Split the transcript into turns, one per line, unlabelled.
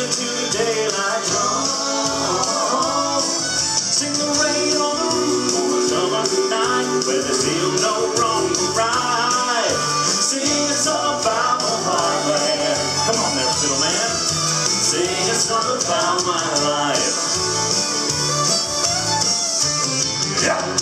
listen to the daylight drum. Sing the rain on the roof on a summer night where there's still no wrong or right. Sing it's all about my heartland. Come on there, fiddle man. Sing it's all about my life. Yeah.